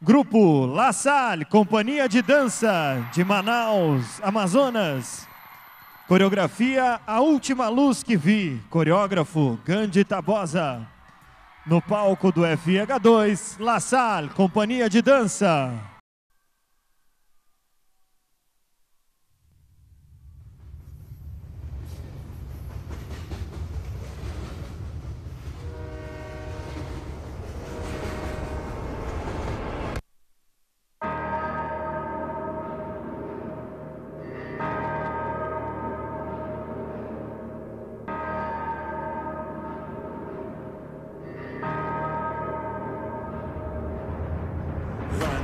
Grupo La Salle, Companhia de Dança de Manaus, Amazonas. Coreografia A Última Luz que Vi, coreógrafo Gandhi Tabosa. No palco do FH2, La Salle, Companhia de Dança.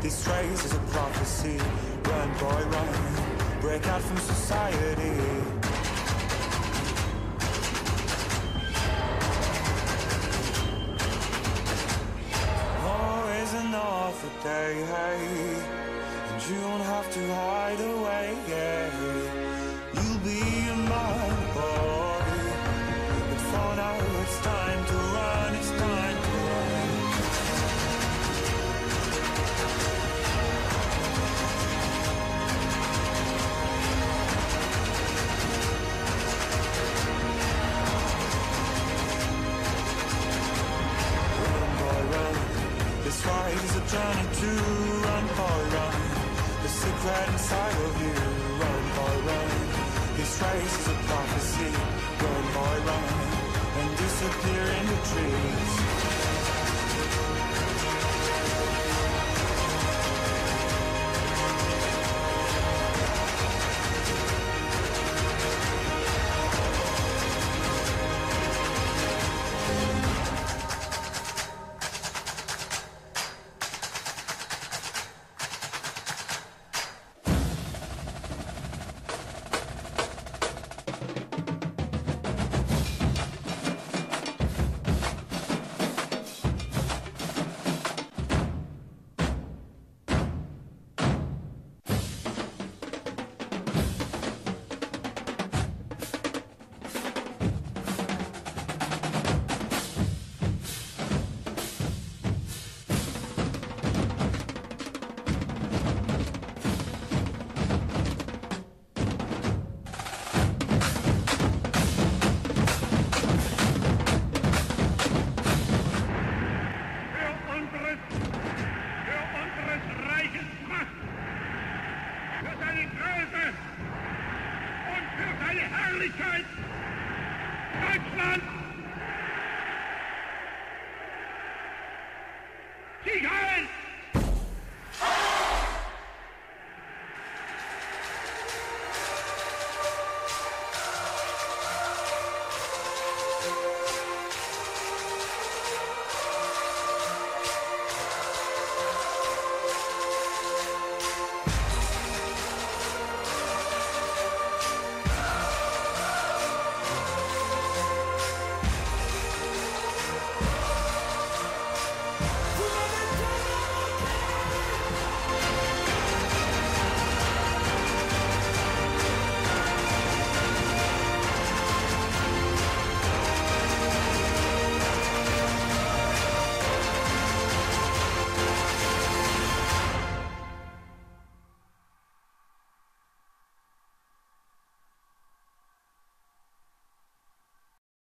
This race is a prophecy. Run, boy, run. Break out from society. Always another day, hey. And you don't have to hide away, yeah. You'll be a man, boy. Journey to run, boy, run. The secret inside of you. Run, boy, run. This race is a prophecy. Run, boy, run. And disappear in the trees. Größe und für seine Herrlichkeit. Deutschland! Sieg heil!